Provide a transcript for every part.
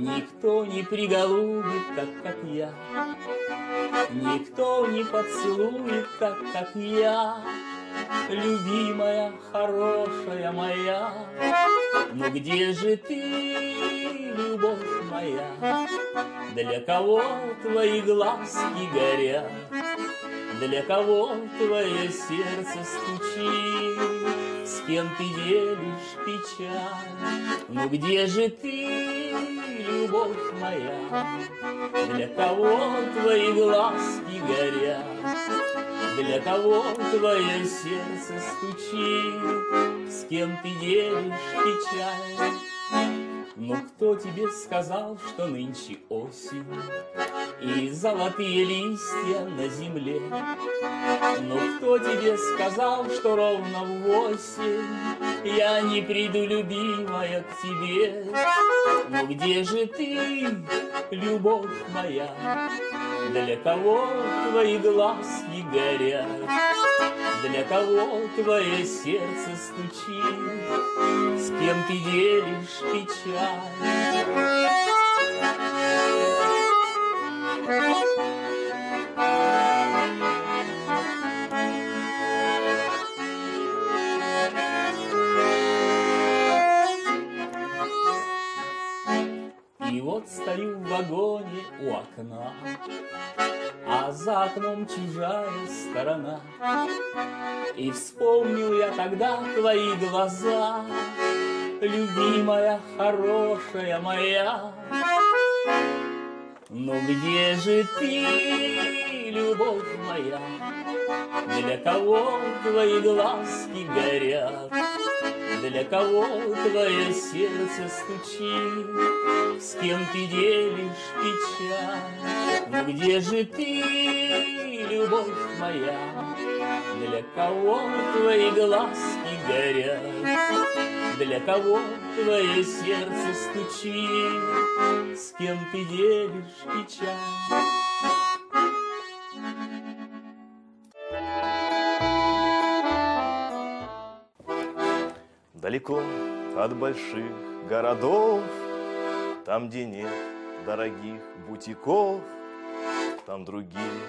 Никто не приголубит так, как я. Никто не поцелует так, как я. Любимая, хорошая моя, Ну где же ты, любовь моя? Для кого твои глазки горят? Для кого твое сердце стучит? С кем ты делишь печаль? Ну где же ты, любовь моя? Для кого твои глазки горят? Для кого твое сердце стучит? С кем ты делишь печаль? Но кто тебе сказал, что нынче осень И золотые листья на земле? Но кто тебе сказал, что ровно в восемь Я не приду, любимая, к тебе? Но где же ты, любовь моя? Для кого твои глазки горят? Для кого твое сердце стучит? С кем ты делишь печаль? И вот стою в вагоне у окна, А за окном чужая сторона. И вспомнил я тогда твои глаза, Любимая, хорошая моя. Но где же ты, любовь моя? Для кого твои глазки горят? Для кого твое сердце стучит? С кем ты делишь печаль? Но где же ты, любовь моя? Для кого твои глазки горят? Для кого твое сердце стучит? С кем ты делишь печаль? Далеко от больших городов, Там, где нет дорогих бутиков, Там другие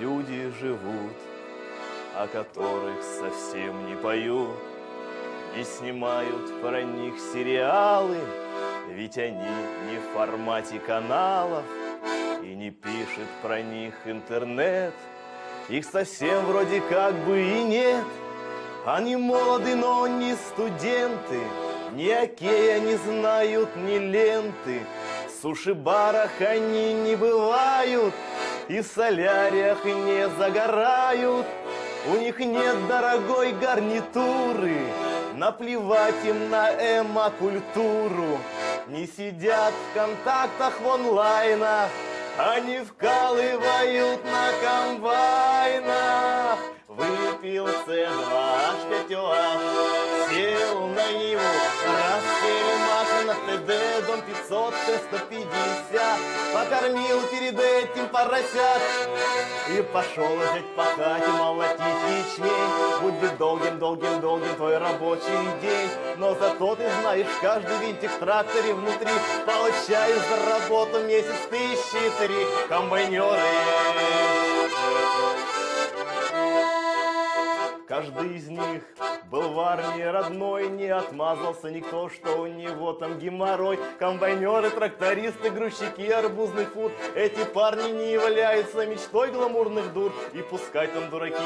люди живут, О которых совсем не поют, Не снимают про них сериалы, Ведь они не в формате каналов, И не пишет про них интернет, Их совсем вроде как бы и нет — они молоды, но не студенты, Ни окея не знают, ни ленты. В суши-барах они не бывают, И в соляриях не загорают. У них нет дорогой гарнитуры, Наплевать им на эмо-культуру. Не сидят в контактах в онлайнах, Они вкалывают на комбайнах. Выпил С2 H5OH, сел на на Дом 500, Т-150, покормил перед этим поросят. И пошел опять пахать и молотить ячмень. Будет долгим-долгим-долгим твой рабочий день, но зато ты знаешь, каждый винтик в тракторе внутри. Получаешь за работу месяц тысячи три. Комбайнеры. Каждый из них был в армии родной, не отмазался никто, что у него там геморрой. Комбайнеры, трактористы, грузчики, арбузный фур. Эти парни не являются мечтой гламурных дур. И пускай там дураки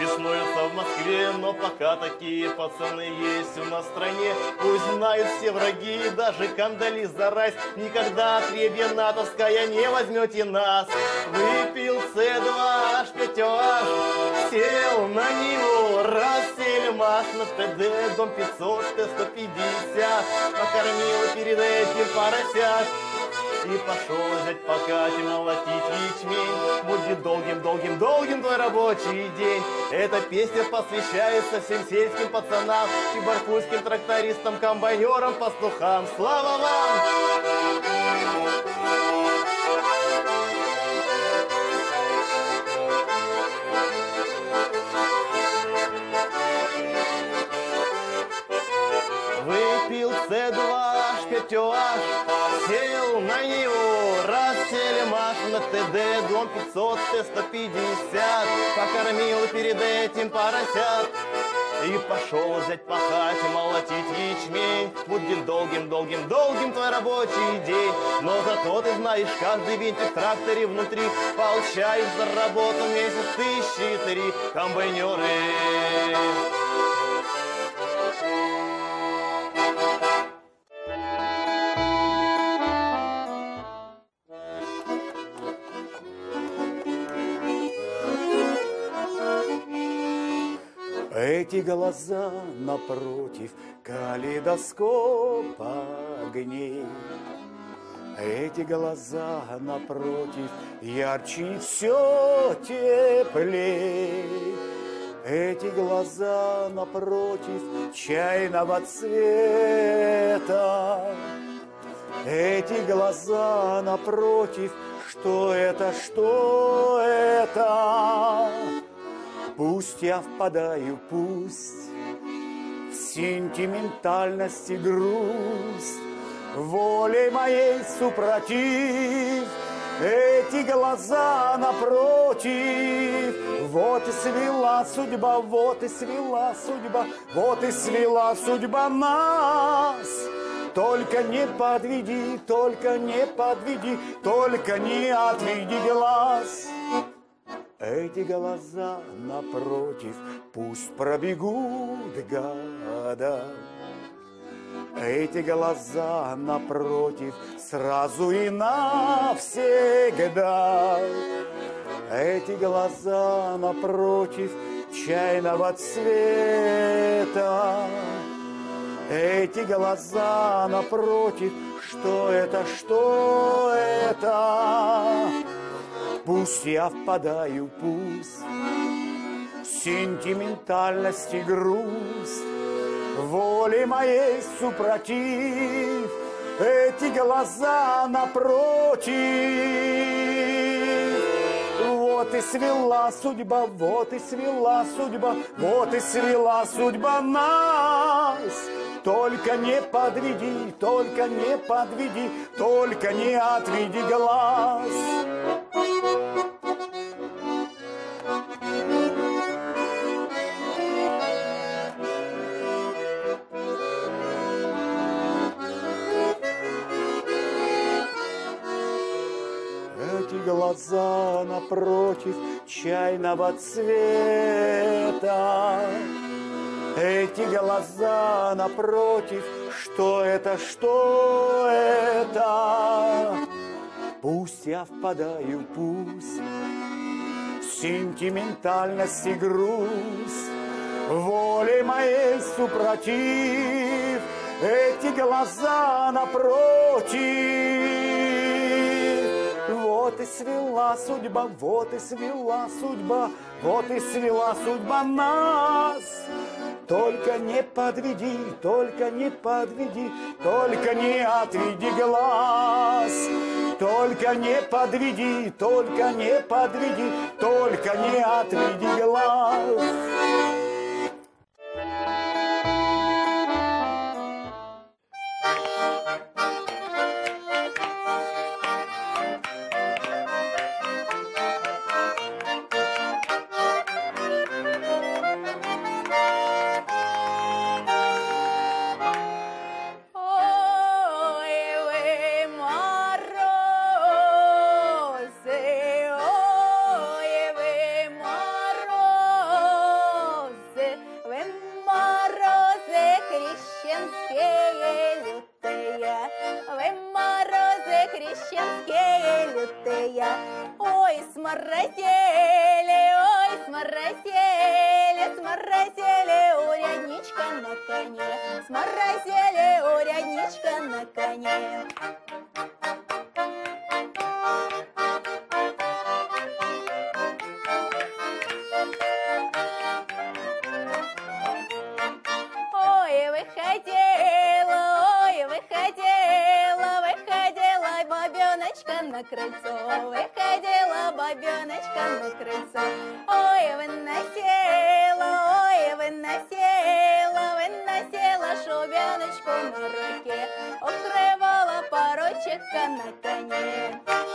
беснуются в Москве, но пока такие пацаны есть у нас в стране. Пусть знают все враги, даже Кандализа Райс. Никогда отребье натовская не возьмете нас. Выпил С2, H5OH, сел на него, маш на ТД, дом 500, Т-150, покормил перед этим поросят. И пошел взять покать и молотить ячмень. Будет долгим-долгим-долгим твой рабочий день. Эта песня посвящается всем сельским пацанам, и баркульским трактористам, комбайнерам, пастухам. Слава вам! Котелаж, сел на него, рассели Маш на ТД, дом 500, Т-150, покормил перед этим поросят. И пошел взять пахать и молотить ячмень. Будет долгим-долгим-долгим твой рабочий день. Но зато ты знаешь, каждый винтик в тракторе внутри. Получаешь за работу месяц тысячи три. Комбайнеры Эти глаза напротив калейдоскопа огней. Эти глаза напротив ярче все теплей. Эти глаза напротив чайного цвета. Эти глаза напротив, что это, что это? Пусть я впадаю, пусть в сентиментальность и грусть, волей моей супротив, эти глаза напротив. Вот и свела судьба, вот и свела судьба, вот и свела судьба нас. Только не подведи, только не подведи, только не отведи глаз. Эти глаза напротив, пусть пробегут года. Эти глаза напротив, сразу и навсегда. Эти глаза напротив, чайного цвета. Эти глаза напротив, что это, что это? Пусть я впадаю, пусть в сентиментальность и грусть, Воли моей супротив, эти глаза напротив. Вот и свела судьба, вот и свела судьба, вот и свела судьба нас. Только не подведи, только не подведи, только не отведи глаз. Глаза напротив чайного цвета. Эти глаза напротив, что это, что это? Пусть я впадаю, пусть в сентиментальность и грусть, воле моей супротив, эти глаза напротив. Вот и свела судьба, вот и свела судьба, вот и свела судьба нас. Только не подведи, только не подведи, только не отведи глаз. Только не подведи, только не подведи, только не отведи глаз. Крещенские лютые, ой, сморозели, ой, сморозели, сморозели, урядничка на коне, сморозели, урядничка на коне. Крыльцо, выходила бабеночка на крыльцо. Ой, выносила, ой, выносила, выносила шубеночку на руке. Ох, бабка на коне.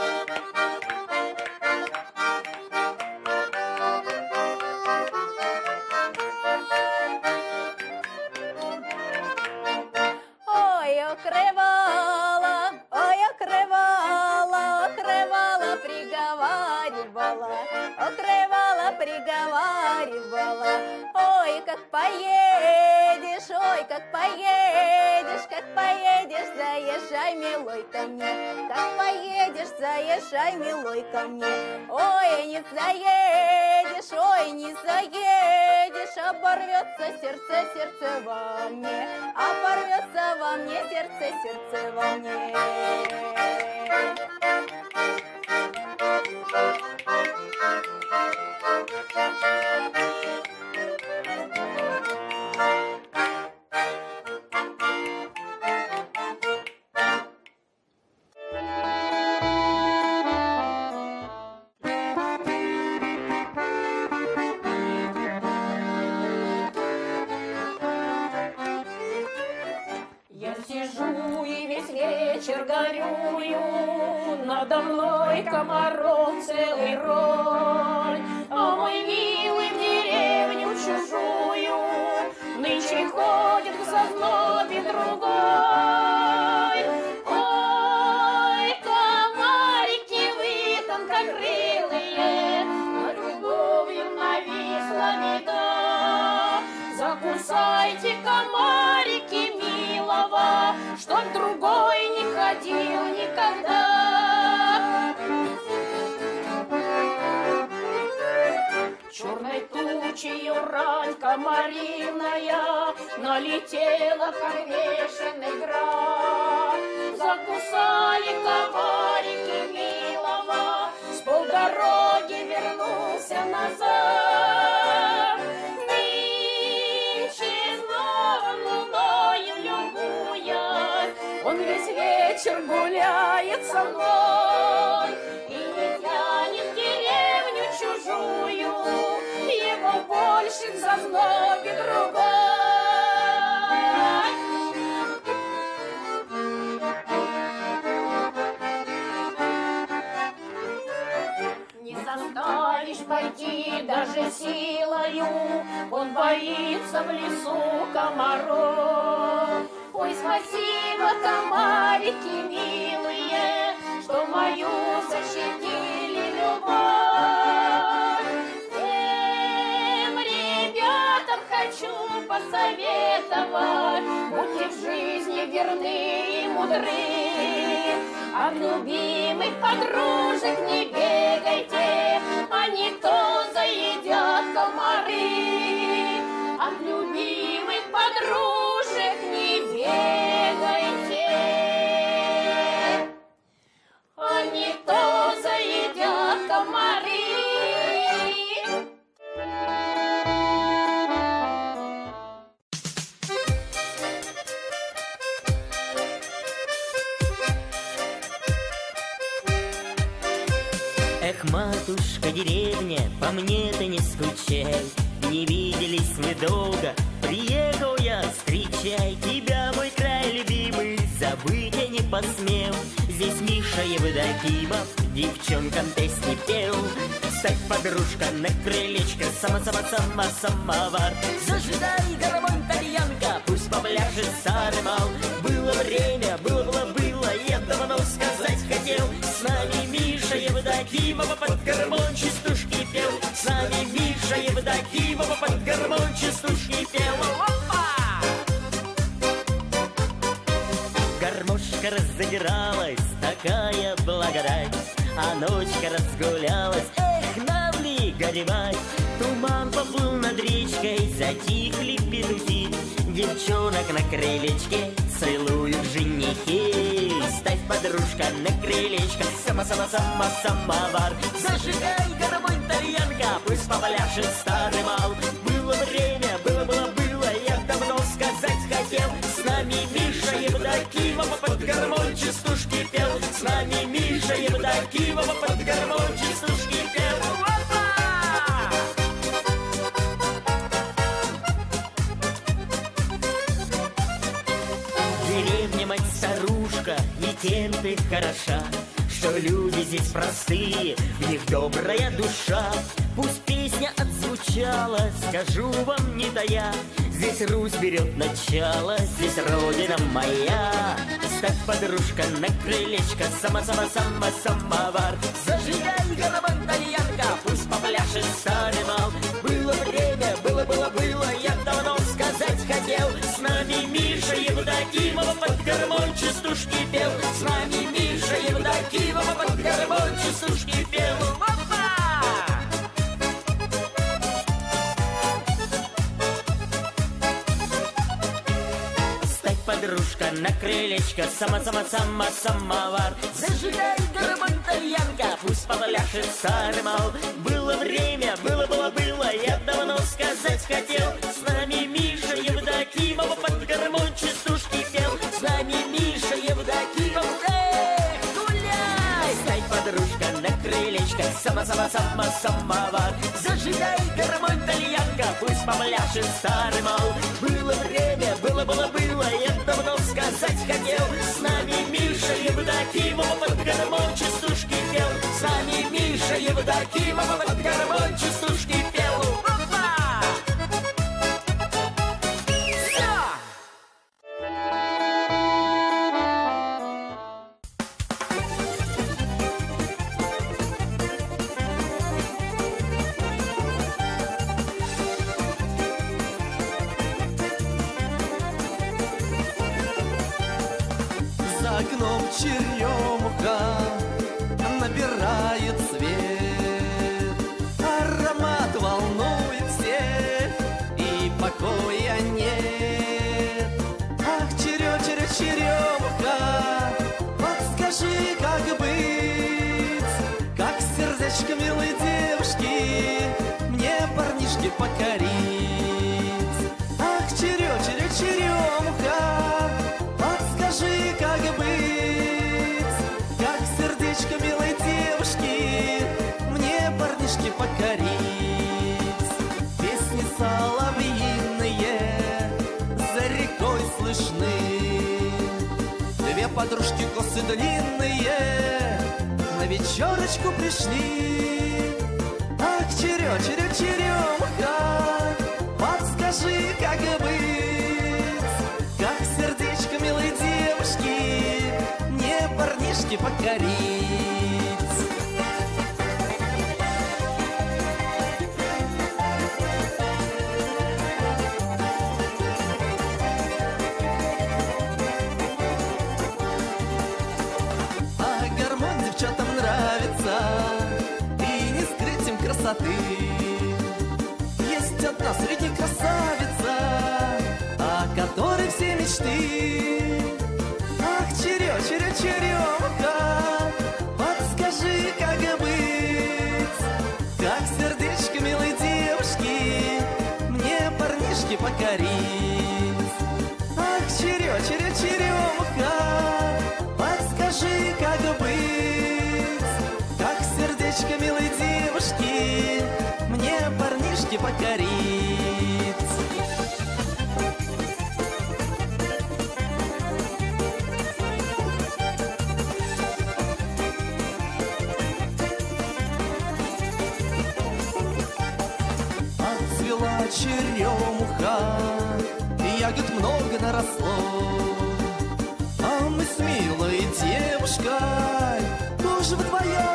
Заезжай, милой, ко мне. Ой, не заедешь, ой, не заедешь, оборвется сердце, сердце во мне, оборвется во мне сердце, сердце во мне. Закусайте комарики милого, Чтоб другой не ходил никогда. Черной тучей рань комариная Налетела, как бешеный град. Закусали комарики милого, С полдороги вернулся назад. Вечер гуляет со мной И не тянет деревню чужую, Его больше к зазнобе другой. Не заставишь пойти даже силою, Он боится в лесу комаров. Ой, спасибо, комарики милые, Что мою защитили любовь. Всем ребятам хочу посоветовать, Будьте в жизни верны и мудры. От любимых подружек не бегайте, а не то Зажигай, гармонь, тальянка, пусть попляшет старый мал Было время, было-было, я давно сказать хотел. С нами Миша Евдокимова под гармонь частушки пел. С нами Миша Евдокимова под гармонь частушки пел. Опа! Гармошка разыгралась, такая благодать. А ночка разгулялась, эх, нам ли горевать Туман поплыл над речкой, затихли петухи. Девчонок на крылечке целуют женихи. Ставь, подружка, на крылечко. Сама-сама-сама-самовар Зажигай, гармонь, тальянка Пусть попляшет старый мал тая, Здесь Русь берет начало, здесь родина моя. Ставь, подружка, на крылечко, сама-сама-сама-самовар. Зажигай, гармонь, тальянка, пусть попляшет старый мал. Было время, было-было-было, я давно сказать хотел. С нами Миша Евдокимова под гармонь частушки пел. С нами крылечко, сама-сама-сама-самовар. Зажигай, гармонь, тальянка, пусть попляшет старый мал. Было время, было-было-было, я давно сказать хотел. С нами Миша Евдокимова под гармонь частушки пел. С нами Миша Евдокимов, эх, гуляй! Ставь, подружка, на крылечко, сама-сама-сама-самовар. Зажигай, гармонь, тальянка, пусть попляшет старый мал. Было время, было-было-было, я давно сказать Миша Евдокимова под сердечко милой девушки мне парнишки покорить. Ах, черё, черё, черемуха, подскажи, как быть? Как сердечко милой девушки мне парнишки покорить? Песни соловьиные за рекой слышны. Две подружки косы длинные вечерочку пришли. Ах, черё, черё, черемуха, подскажи, как быть? Как сердечко милой девушки мне парнишки покорить Среди красавица О которой все мечты. Ах, черё, черё, черёмуха Подскажи, как быть? Как сердечко милой девушки Мне парнишки покорить? Ах, черё, черё, черёмуха Подскажи, как быть Ягод много наросло А мы с милой девушкой Тоже вдвоем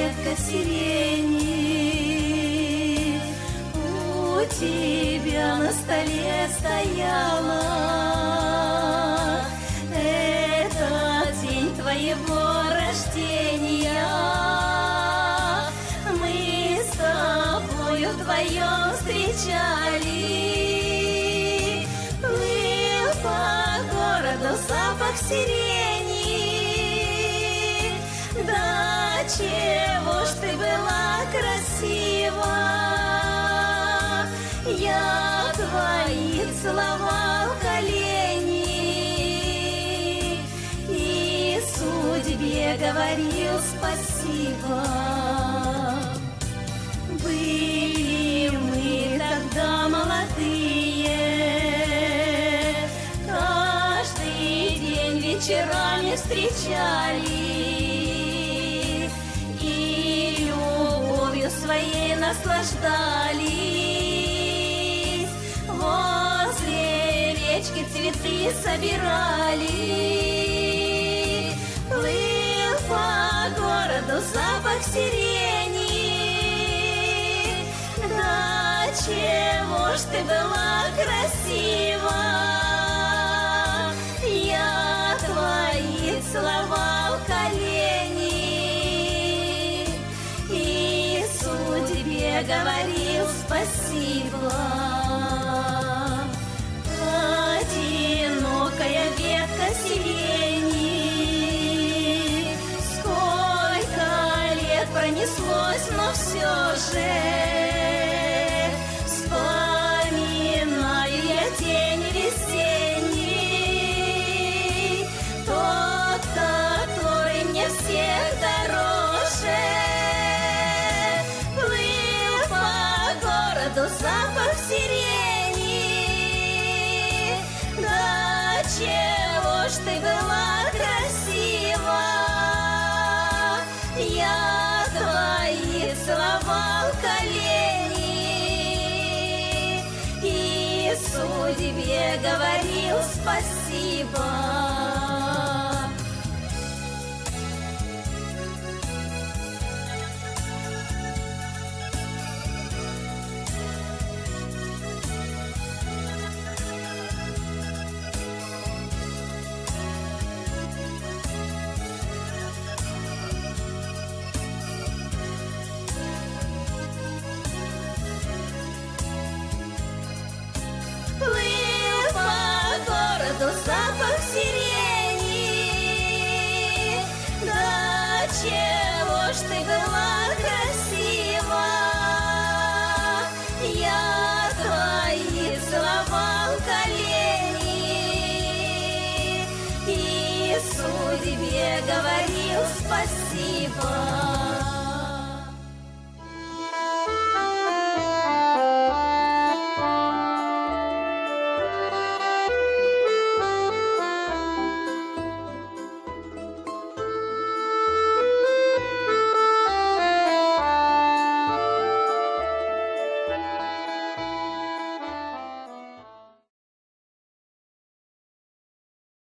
ветка сирени у тебя на столе стояла. Это день твоего рождения. Мы с тобою вдвоем встречали. Плыл по городу запах сирени. Целовал колени. И судьбе говорил спасибо. Были мы тогда молодые. Каждый день вечерами встречались И любовью своей наслаждались цветы собирали. Плыл по городу запах сирени. Да чего ж ты была красива говорил спасибо